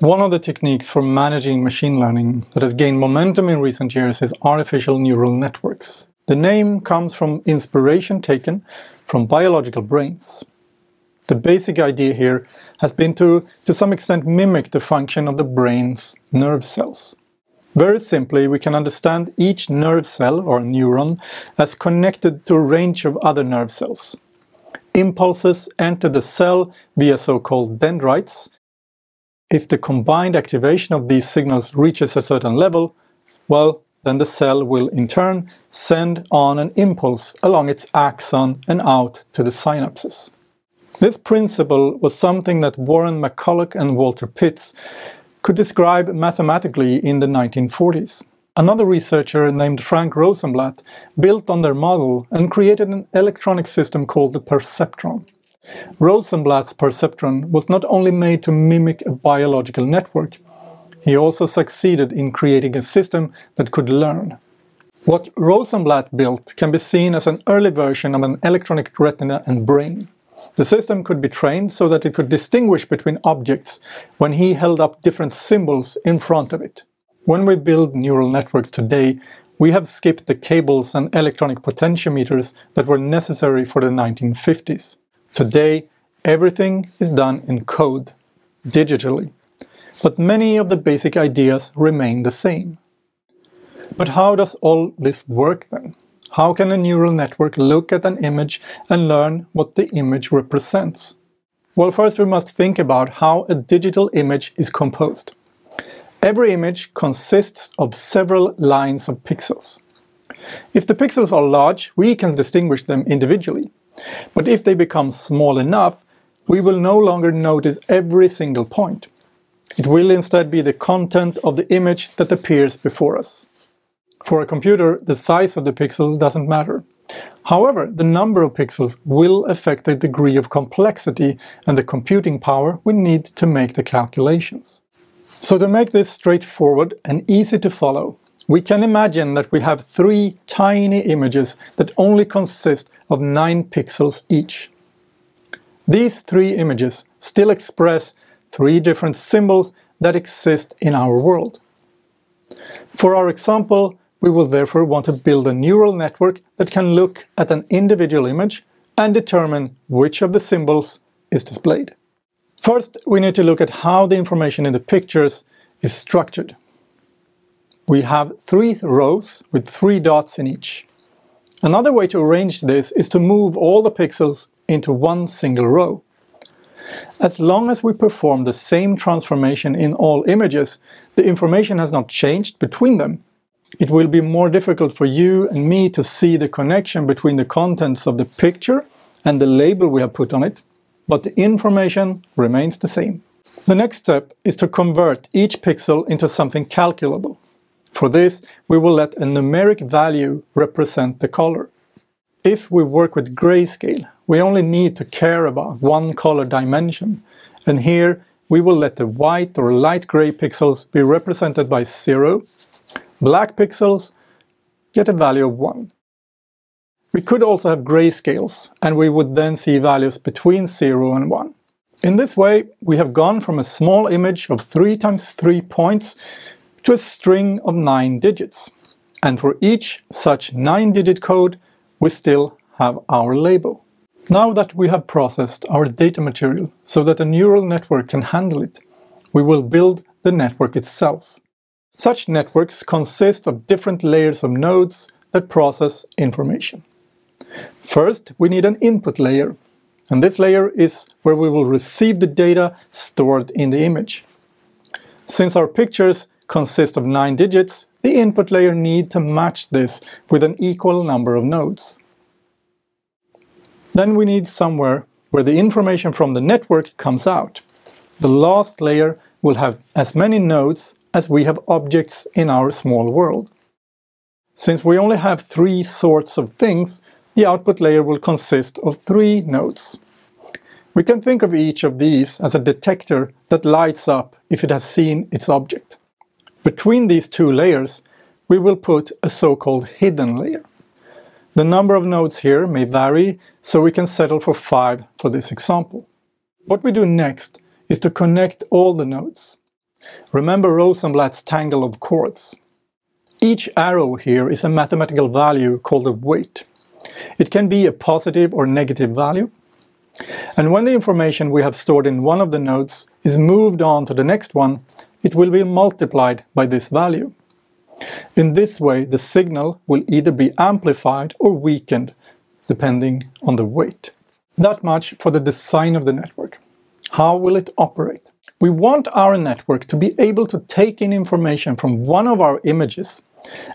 One of the techniques for managing machine learning that has gained momentum in recent years is artificial neural networks. The name comes from inspiration taken from biological brains. The basic idea here has been to, to some extent, mimic the function of the brain's nerve cells. Very simply, we can understand each nerve cell, or neuron, as connected to a range of other nerve cells. Impulses enter the cell via so-called dendrites, if the combined activation of these signals reaches a certain level, well, then the cell will in turn send on an impulse along its axon and out to the synapses. This principle was something that Warren McCulloch and Walter Pitts could describe mathematically in the 1940s. Another researcher named Frank Rosenblatt built on their model and created an electronic system called the perceptron. Rosenblatt's perceptron was not only made to mimic a biological network, he also succeeded in creating a system that could learn. What Rosenblatt built can be seen as an early version of an electronic retina and brain. The system could be trained so that it could distinguish between objects when he held up different symbols in front of it. When we build neural networks today, we have skipped the cables and electronic potentiometers that were necessary for the 1950s. Today, everything is done in code, digitally, but many of the basic ideas remain the same. But how does all this work then? How can a neural network look at an image and learn what the image represents? Well, first we must think about how a digital image is composed. Every image consists of several lines of pixels. If the pixels are large, we can distinguish them individually. But if they become small enough, we will no longer notice every single point. It will instead be the content of the image that appears before us. For a computer, the size of the pixel doesn't matter. However, the number of pixels will affect the degree of complexity and the computing power we need to make the calculations. So to make this straightforward and easy to follow, we can imagine that we have three tiny images that only consist of 9 pixels each. These three images still express three different symbols that exist in our world. For our example, we will therefore want to build a neural network that can look at an individual image and determine which of the symbols is displayed. First, we need to look at how the information in the pictures is structured we have three rows with three dots in each. Another way to arrange this is to move all the pixels into one single row. As long as we perform the same transformation in all images, the information has not changed between them. It will be more difficult for you and me to see the connection between the contents of the picture and the label we have put on it, but the information remains the same. The next step is to convert each pixel into something calculable. For this, we will let a numeric value represent the color. If we work with grayscale, we only need to care about one color dimension, and here we will let the white or light gray pixels be represented by 0, black pixels get a value of 1. We could also have grayscales, and we would then see values between 0 and 1. In this way, we have gone from a small image of 3 times 3 points to a string of 9 digits. And for each such 9-digit code, we still have our label. Now that we have processed our data material so that a neural network can handle it, we will build the network itself. Such networks consist of different layers of nodes that process information. First, we need an input layer, and this layer is where we will receive the data stored in the image. Since our pictures consist of 9 digits, the input layer need to match this with an equal number of nodes. Then we need somewhere where the information from the network comes out. The last layer will have as many nodes as we have objects in our small world. Since we only have three sorts of things, the output layer will consist of three nodes. We can think of each of these as a detector that lights up if it has seen its object. Between these two layers, we will put a so-called hidden layer. The number of nodes here may vary, so we can settle for 5 for this example. What we do next is to connect all the nodes. Remember Rosenblatt's tangle of cords. Each arrow here is a mathematical value called a weight. It can be a positive or negative value. And when the information we have stored in one of the nodes is moved on to the next one, it will be multiplied by this value. In this way, the signal will either be amplified or weakened, depending on the weight. That much for the design of the network. How will it operate? We want our network to be able to take in information from one of our images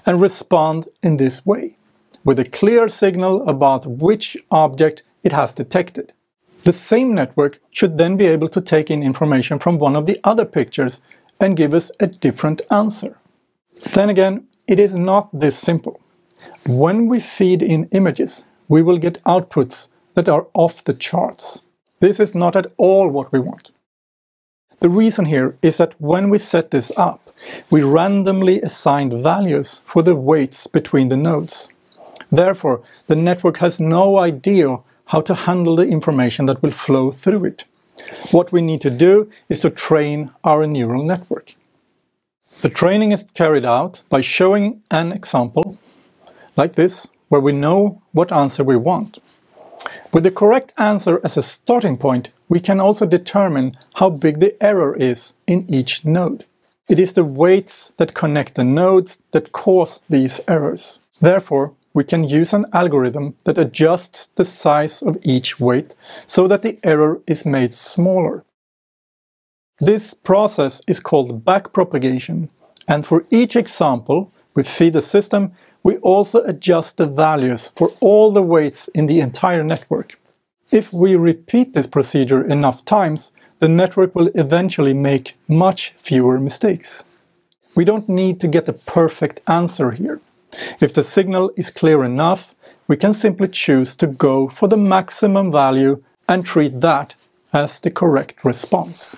and respond in this way, with a clear signal about which object it has detected. The same network should then be able to take in information from one of the other pictures and give us a different answer. Then again, it is not this simple. When we feed in images, we will get outputs that are off the charts. This is not at all what we want. The reason here is that when we set this up, we randomly assigned values for the weights between the nodes. Therefore, the network has no idea how to handle the information that will flow through it. What we need to do is to train our neural network. The training is carried out by showing an example, like this, where we know what answer we want. With the correct answer as a starting point, we can also determine how big the error is in each node. It is the weights that connect the nodes that cause these errors. Therefore, we can use an algorithm that adjusts the size of each weight so that the error is made smaller. This process is called backpropagation, and for each example we feed the system, we also adjust the values for all the weights in the entire network. If we repeat this procedure enough times, the network will eventually make much fewer mistakes. We don't need to get the perfect answer here. If the signal is clear enough, we can simply choose to go for the maximum value and treat that as the correct response.